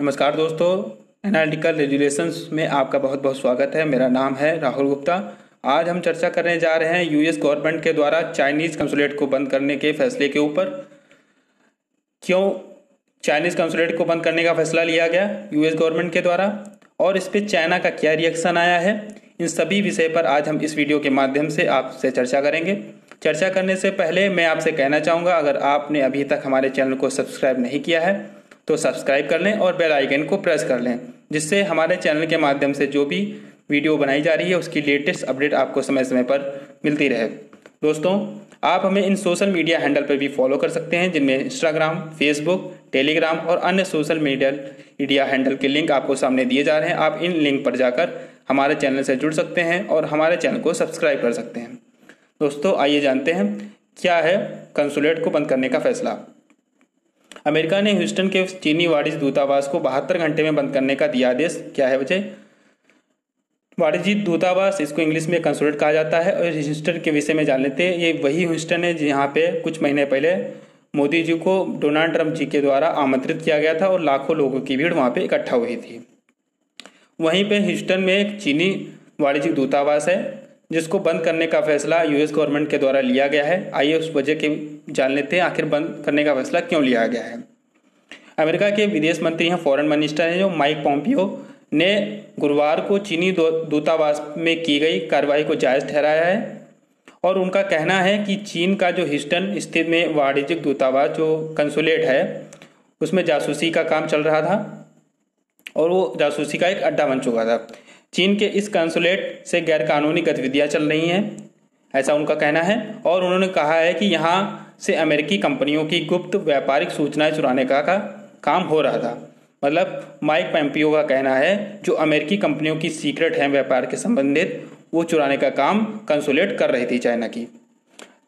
नमस्कार दोस्तों एनालिटिकल रेजुलेशंस में आपका बहुत बहुत स्वागत है। मेरा नाम है राहुल गुप्ता। आज हम चर्चा करने जा रहे हैं यूएस गवर्नमेंट के द्वारा चाइनीज़ कंसुलेट को बंद करने के फैसले के ऊपर। क्यों चाइनीज़ कंसुलेट को बंद करने का फैसला लिया गया यूएस गवर्नमेंट के द्वारा? और इस पर चाइना का क्या रिएक्शन आया है? इन सभी विषय पर आज हम इस वीडियो के माध्यम से आपसे चर्चा करेंगे। चर्चा करने से पहले मैं आपसे कहना चाहूँगा, अगर आपने अभी तक हमारे चैनल को सब्सक्राइब नहीं किया है तो सब्सक्राइब कर लें और बेल आइकन को प्रेस कर लें, जिससे हमारे चैनल के माध्यम से जो भी वीडियो बनाई जा रही है, उसकी लेटेस्ट अपडेट आपको समय समय पर मिलती रहे। दोस्तों, आप हमें इन सोशल मीडिया हैंडल पर भी फॉलो कर सकते हैं, जिनमें इंस्टाग्राम, फेसबुक, टेलीग्राम और अन्य सोशल मीडिया मीडिया हैंडल के लिंक आपको सामने दिए जा रहे हैं। आप इन लिंक पर जाकर हमारे चैनल से जुड़ सकते हैं और हमारे चैनल को सब्सक्राइब कर सकते हैं। दोस्तों, आइए जानते हैं, क्या है कंसुलेट को बंद करने का फैसला? अमेरिका ने ह्यूस्टन के चीनी वाणिज्य दूतावास को बहत्तर घंटे में बंद करने का दिया आदेश। क्या है वजह वाणिज्य दूतावास, इसको इंग्लिश में कंसुलेट कहा जाता है और ह्यूस्टन के विषय में जान लेते हैं। ये वही ह्यूस्टन है जहाँ पे कुछ महीने पहले मोदी जी को डोनाल्ड ट्रंप जी के द्वारा आमंत्रित किया गया था और लाखों लोगों की भीड़ वहाँ पे इकट्ठा हुई थी। वहीं पे ह्यूस्टन में एक चीनी वाणिज्यिक दूतावास है। जिसको बंद करने का फैसला यूएस गवर्नमेंट के द्वारा लिया गया है। आइए उस वजह के जान लेते हैं, आखिर बंद करने का फैसला क्यों लिया गया है। अमेरिका के विदेश मंत्री हैं, फॉरेन मिनिस्टर हैं, जो माइक पॉम्पियो ने गुरुवार को चीनी दूतावास में की गई कार्रवाई को जायज़ ठहराया है और उनका कहना है कि चीन का जो हिस्टन स्थित में वाणिज्यिक दूतावास जो कंसुलेट है, उसमें जासूसी का काम चल रहा था और वो जासूसी का एक अड्डा बन चुका था। चीन के इस कंसुलेट से गैरकानूनी गतिविधियाँ चल रही हैं ऐसा उनका कहना है। और उन्होंने कहा है कि यहाँ से अमेरिकी कंपनियों की गुप्त व्यापारिक सूचनाएँ चुराने का, का काम हो रहा था। मतलब माइक पैम्पियो का कहना है जो अमेरिकी कंपनियों की सीक्रेट हैं व्यापार के संबंधित वो चुराने का काम कंसुलेट कर रही थी चाइना की।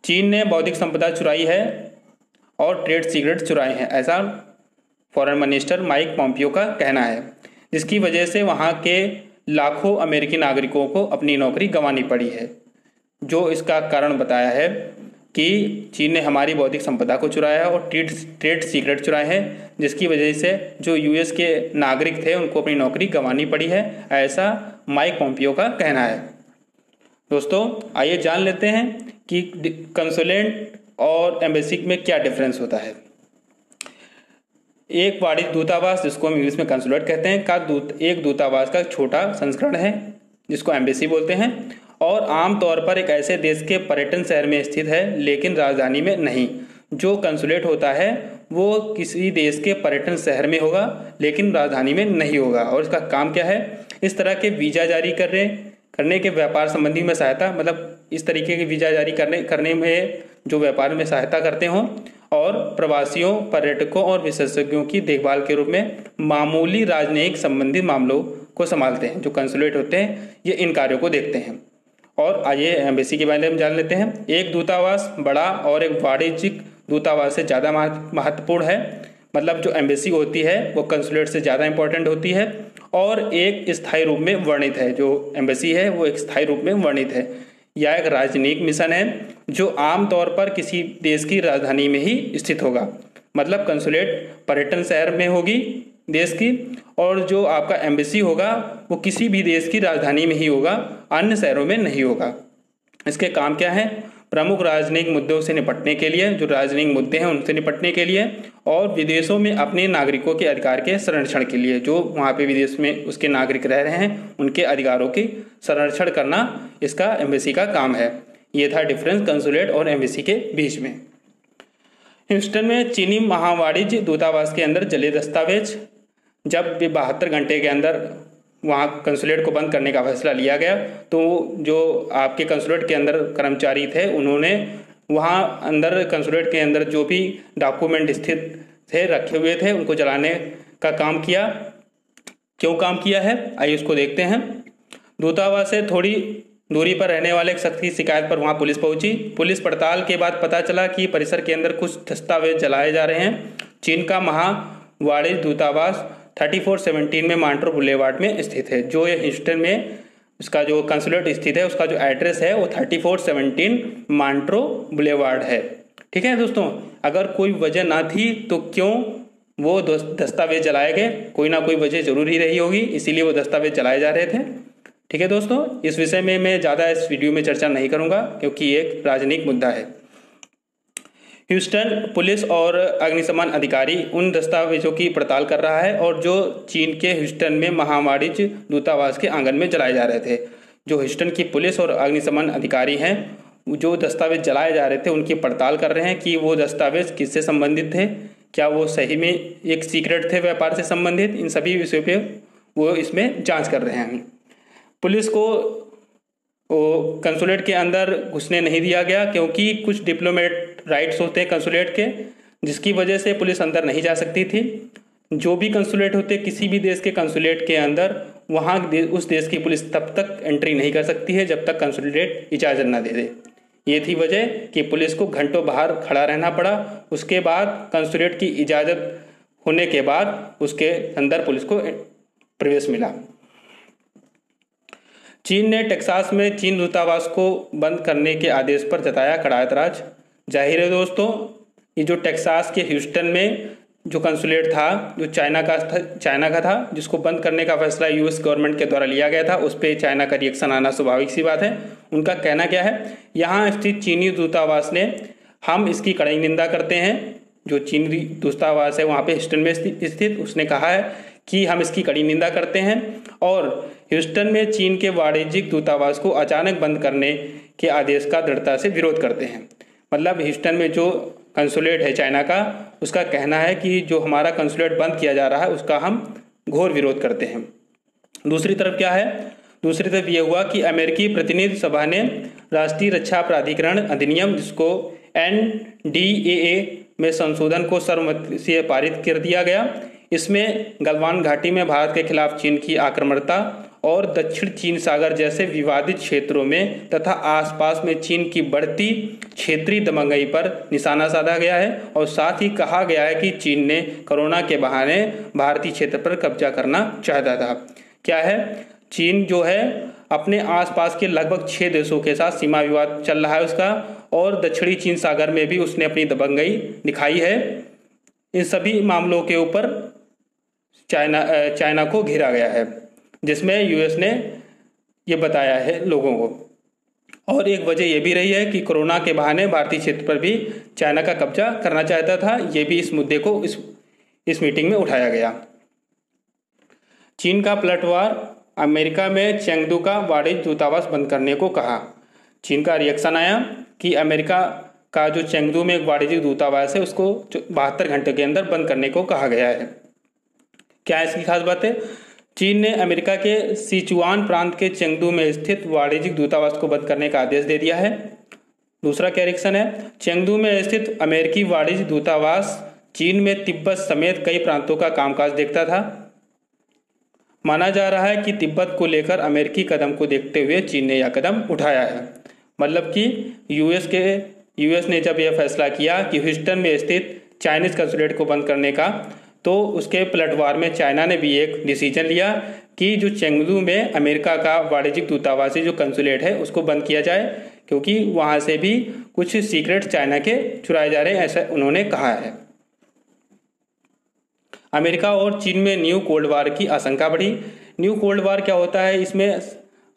चीन ने बौद्धिक संपदा चुराई है और ट्रेड सीक्रेट चुराए हैं ऐसा फॉरेन मिनिस्टर माइक पॉम्पियो का कहना है। जिसकी वजह से वहाँ के लाखों अमेरिकी नागरिकों को अपनी नौकरी गंवानी पड़ी है, जो इसका कारण बताया है कि चीन ने हमारी बौद्धिक संपदा को चुराया और ट्रेड ट्रेड सीक्रेट चुराए हैं, जिसकी वजह से जो यूएस के नागरिक थे, उनको अपनी नौकरी गंवानी पड़ी है, ऐसा माइक पॉम्पियो का कहना है। दोस्तों, आइए जान लेते हैं कि कंसुलेंट और एम्बेसी में क्या डिफरेंस होता है। एक वाणिज्य दूतावास, जिसको हम इंग्लिश में कंसुलेट कहते हैं, का दूत, एक दूतावास का छोटा संस्करण है, जिसको एम्बेसी बोलते हैं। और आमतौर पर एक ऐसे देश के पर्यटन शहर में स्थित है, लेकिन राजधानी में नहीं। जो कंसुलेट होता है, वो किसी देश के पर्यटन शहर में होगा, लेकिन राजधानी में नहीं होगा। और इसका काम क्या है? इस तरह के वीज़ा जारी कर करने करने के व्यापार संबंधी में सहायता मतलब इस तरीके के वीज़ा जारी करने करने में जो व्यापार में सहायता करते हों और प्रवासियों, पर्यटकों और विशेषज्ञों की देखभाल के रूप में मामूली राजनयिक संबंधी मामलों को संभालते हैं, जो कंसुलेट होते हैं, ये इन कार्यों को देखते हैं। और आइए एम्बेसी के बारे में जान लेते हैं। एक दूतावास, बड़ा और एक वाणिज्यिक दूतावास से ज़्यादा महत्वपूर्ण है। मतलब जो एम्बेसी होती है, वो कंसुलेट से ज़्यादा इंपॉर्टेंट होती है। और एक स्थायी रूप में वर्णित है। जो एम्बेसी है, वो एक स्थायी रूप में वर्णित है। यह एक राजनयिक मिशन है, जो आमतौर पर किसी देश की राजधानी में ही स्थित होगा। मतलब कंसुलेट पर्यटन शहर में होगी देश की, और जो आपका एम्बेसी होगा, वो किसी भी देश की राजधानी में ही होगा, अन्य शहरों में नहीं होगा। इसके काम क्या है? प्रमुख राजनयिक मुद्दों से निपटने के लिए, जो राजनयिक मुद्दे हैं उनसे निपटने के लिए और विदेशों में अपने नागरिकों के अधिकार के संरक्षण के लिए, जो वहाँ पे विदेश में उसके नागरिक रह रहे हैं, उनके अधिकारों की संरक्षण करना इसका एम्बेसी का काम है। ये था डिफरेंस कंसुलेट और एम्बेसी के बीच में। ह्यूस्टन में चीनी महावाणिज्य दूतावास के अंदर जले दस्तावेज़, जब भी बहत्तर घंटे के अंदर वहाँ कंसुलेट को बंद करने का फैसला लिया गया। तो जो आपके कंसुलेट के अंदर कर्मचारी थे, उन्होंने वहाँ अंदर कंसुलेट के अंदर जो भी डॉक्यूमेंट स्थित थे, रखे हुए थे, उनको जलाने का काम किया। क्यों काम किया है? आइए उसको देखते हैं। दूतावास से थोड़ी दूरी पर रहने वाले एक शख्स की शिकायत पर वहाँ पुलिस पहुँची। पुलिस पड़ताल के बाद पता चला कि परिसर के अंदर कुछ दस्तावेज़ जलाए जा रहे हैं। चीन का महा वाणिज्य दूतावास थर्टी फोर सेवनटीन में मांट्रो बुलेवार्ड में स्थित है। जो ये ह्यूस्टन में उसका जो कंसुलेट स्थित है, उसका जो एड्रेस है, वो thirty four seventeen Montrose boulevard है। ठीक है दोस्तों, अगर कोई वजह ना थी तो क्यों वो दस्तावेज़ जलाए गए? कोई ना कोई वजह ज़रूर ही रही होगी, इसीलिए वो दस्तावेज़ जलाए जा रहे थे। ठीक है दोस्तों, इस विषय में मैं ज़्यादा इस वीडियो में चर्चा नहीं करूँगा, क्योंकि एक राजनीतिक मुद्दा है। ह्यूस्टन पुलिस और अग्निशमन अधिकारी उन दस्तावेजों की पड़ताल कर रहा है और जो चीन के ह्यूस्टन में महावाणिज्य दूतावास के आँगन में जलाए जा रहे थे। जो ह्यूस्टन की पुलिस और अग्निशमन अधिकारी हैं, जो दस्तावेज़ जलाए जा रहे थे, उनकी पड़ताल कर रहे हैं कि वो दस्तावेज़ किससे संबंधित थे? क्या वो सही में एक सीक्रेट थे व्यापार से संबंधित? इन सभी विषयों पे वो इसमें जाँच कर रहे हैं। पुलिस को कंसुलेट के अंदर घुसने नहीं दिया गया, क्योंकि कुछ डिप्लोमेट राइट्स होते हैं कंसुलेट के, जिसकी वजह से पुलिस अंदर नहीं जा सकती थी। जो भी कंसुलेट होते किसी भी देश के कंसुलेट के अंदर, वहाँ उस देश की पुलिस तब तक एंट्री नहीं कर सकती है, जब तक कंसुलेट इजाज़त ना दे दे। ये थी वजह कि पुलिस को घंटों बाहर खड़ा रहना पड़ा। उसके बाद कंसुलेट की इजाज़त होने के बाद उसके अंदर पुलिस को प्रवेश मिला। चीन ने टेक्सास में चीन दूतावास को बंद करने के आदेश पर जताया कड़ा ऐतराज। ज़ाहिर है दोस्तों, ये जो टेक्सास के ह्यूस्टन में जो कंसुलेट था, जो चाइना का था, चाइना का था, जिसको बंद करने का फैसला यूएस गवर्नमेंट के द्वारा लिया गया था, उस पर चाइना का रिएक्शन आना स्वाभाविक सी बात है। उनका कहना क्या है? यहाँ स्थित चीनी दूतावास ने, हम इसकी कड़ी निंदा करते हैं। जो चीनी दूतावास है, वहाँ पे ह्यूस्टन में स्थित, उसने कहा है कि हम इसकी कड़ी निंदा करते हैं और ह्यूस्टन में चीन के वाणिज्यिक दूतावास को अचानक बंद करने के आदेश का दृढ़ता से विरोध करते हैं। मतलब ह्यूस्टन में जो कंसुलेट है चाइना का, उसका कहना है कि जो हमारा कंसुलेट बंद किया जा रहा है, उसका हम घोर विरोध करते हैं। दूसरी तरफ़ क्या है? दूसरी तरफ़ यह हुआ कि अमेरिकी प्रतिनिधि सभा ने राष्ट्रीय रक्षा प्राधिकरण अधिनियम, जिसको एन डी ए में संशोधन को सर्वमत से पारित कर दिया गया, इसमें गलवान घाटी में भारत के खिलाफ चीन की आक्रमणता और दक्षिण चीन सागर जैसे विवादित क्षेत्रों में तथा आसपास में चीन की बढ़ती क्षेत्रीय दमंगई पर निशाना साधा गया है और साथ ही कहा गया है कि चीन ने कोरोना के बहाने भारतीय क्षेत्र पर कब्जा करना चाहता था। क्या है? चीन जो है, अपने आसपास के लगभग छः देशों के साथ सीमा विवाद चल रहा है उसका और दक्षिणी चीन सागर में भी उसने अपनी दबंगई दिखाई है। इन सभी मामलों के ऊपर चाइना चाइना को घेरा गया है। जिसमें यूएस ने ये बताया है लोगों को। और एक वजह यह भी रही है कि कोरोना के बहाने भारतीय क्षेत्र पर भी चाइना का कब्जा करना चाहता था, ये भी इस मुद्दे को इस इस मीटिंग में उठाया गया। चीन का पलटवार, अमेरिका में चेंगदू का वाणिज्य दूतावास बंद करने को कहा। चीन का रिएक्शन आया कि अमेरिका का जो चेंगदू में एक वाणिज्यिक दूतावास है, उसको बहत्तर घंटे के अंदर बंद करने को कहा गया है। क्या इसकी खास बात है? चीन ने अमेरिका के सिचुआन प्रांत के चेंगदू में स्थित वाणिज्यिक दूतावास को बंद करने का आदेश दे दिया है। दूसरा क्या रिएक्शन है? चेंगदू में स्थित अमेरिकी वाणिज्य दूतावास चीन में तिब्बत समेत कई प्रांतों का कामकाज देखता था। माना जा रहा है कि तिब्बत को लेकर अमेरिकी कदम को देखते हुए चीन ने यह कदम उठाया है। मतलब कि यूएस के, यूएस ने जब यह फैसला किया कि ह्यूस्टन में स्थित चाइनीज़ कंसुलेट को बंद करने का तो उसके पलटवार में चाइना ने भी एक डिसीज़न लिया कि जो चेंगदू में अमेरिका का वाणिज्यिक दूतावासी जो कंसुलेट है, उसको बंद किया जाए, क्योंकि वहाँ से भी कुछ सीक्रेट चाइना के चुराए जा रहे हैं, ऐसा उन्होंने कहा है। अमेरिका और चीन में न्यू कोल्ड वार की आशंका बढ़ी। न्यू कोल्ड वार क्या होता है? इसमें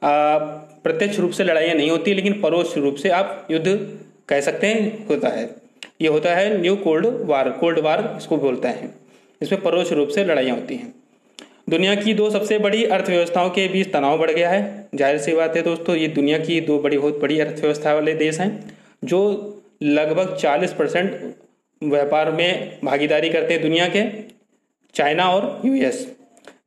प्रत्यक्ष रूप से लड़ाइयाँ नहीं होती, लेकिन परोक्ष रूप से आप युद्ध कह सकते हैं, होता है। ये होता है new cold war cold war इसको बोलते हैं। इसमें परोक्ष रूप से लड़ाइयाँ होती हैं। दुनिया की दो सबसे बड़ी अर्थव्यवस्थाओं के बीच तनाव बढ़ गया है। ज़ाहिर सी बात है दोस्तों, ये दुनिया की दो बड़ी, बहुत बड़ी अर्थव्यवस्था वाले देश हैं, जो लगभग 40 परसेंट व्यापार में भागीदारी करते हैं दुनिया के, चाइना और यूएस।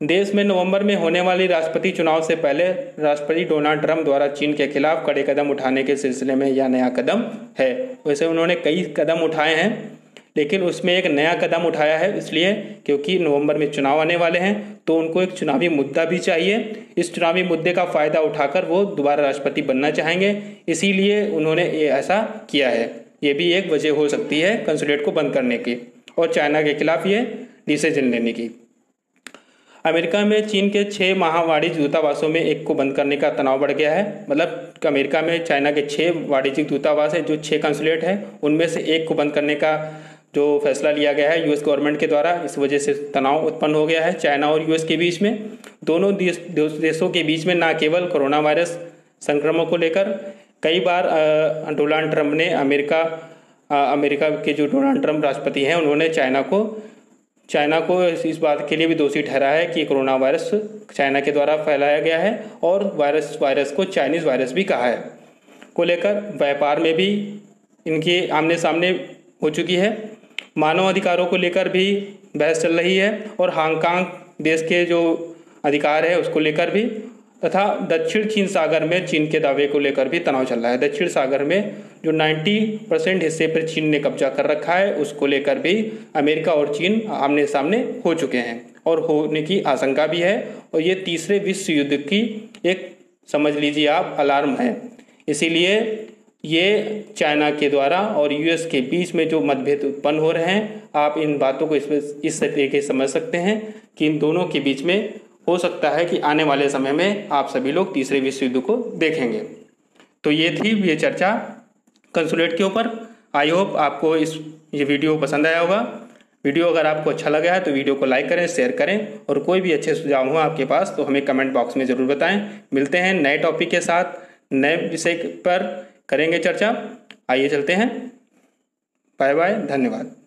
देश में नवंबर में होने वाली राष्ट्रपति चुनाव से पहले राष्ट्रपति डोनाल्ड ट्रंप द्वारा चीन के खिलाफ कड़े कदम उठाने के सिलसिले में यह नया कदम है। वैसे उन्होंने कई कदम उठाए हैं लेकिन उसमें एक नया कदम उठाया है इसलिए क्योंकि नवंबर में चुनाव आने वाले हैं तो उनको एक चुनावी मुद्दा भी चाहिए। इस चुनावी मुद्दे का फ़ायदा उठाकर वो दोबारा राष्ट्रपति बनना चाहेंगे, इसीलिए उन्होंने ये ऐसा किया है। ये भी एक वजह हो सकती है कंसुलेट को बंद करने की और चाइना के खिलाफ ये डिसीज़न लेने की। अमेरिका में चीन के छः महावाणिज्य दूतावासों में एक को बंद करने का तनाव बढ़ गया है। मतलब अमेरिका में चाइना के छः वाणिज्यिक दूतावास है, जो छः कंसुलेट हैं, उनमें से एक को बंद करने का जो फैसला लिया गया है यूएस गवर्नमेंट के द्वारा इस वजह से तनाव उत्पन्न हो गया है। चाइना और यूएस के बीच में दोनों देश, देशों के बीच में न केवल कोरोना वायरस संक्रमण को लेकर कई बार डोनाल्ड ट्रंप ने अमेरिका अमेरिका के जो डोनाल्ड ट्रंप राष्ट्रपति हैं उन्होंने चाइना को चाइना को इस बात के लिए भी दोषी ठहरा है कि कोरोना वायरस चाइना के द्वारा फैलाया गया है और वायरस वायरस को चाइनीज़ वायरस भी कहा है। को लेकर व्यापार में भी इनके आमने सामने हो चुकी है। मानव अधिकारों को लेकर भी बहस चल रही है और हांगकांग देश के जो अधिकार है उसको लेकर भी, तथा दक्षिण चीन सागर में चीन के दावे को लेकर भी तनाव चल रहा है। दक्षिण सागर में जो 90 परसेंट हिस्से पर चीन ने कब्जा कर रखा है, उसको लेकर भी अमेरिका और चीन आमने सामने हो चुके हैं और होने की आशंका भी है। और ये तीसरे विश्व युद्ध की एक, समझ लीजिए आप, अलार्म है। इसीलिए ये चाइना के द्वारा और यूएस के बीच में जो मतभेद उत्पन्न हो रहे हैं, आप इन बातों को इसमें इस तरीके समझ सकते हैं कि इन दोनों के बीच में हो सकता है कि आने वाले समय में आप सभी लोग तीसरे विश्व युद्ध को देखेंगे। तो ये थी ये चर्चा कंसुलेट के ऊपर। आई होप आपको इस, ये वीडियो पसंद आया होगा। वीडियो अगर आपको अच्छा लगा है तो वीडियो को लाइक करें, शेयर करें और कोई भी अच्छे सुझाव हो आपके पास तो हमें कमेंट बॉक्स में ज़रूर बताएँ। मिलते हैं नए टॉपिक के साथ, नए विषय पर करेंगे चर्चा। आइए चलते हैं। बाय बाय धन्यवाद।